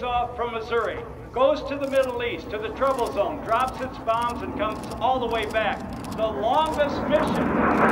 takes off from Missouri, goes to the Middle East, to the trouble zone, drops its bombs, and comes all the way back. The longest mission,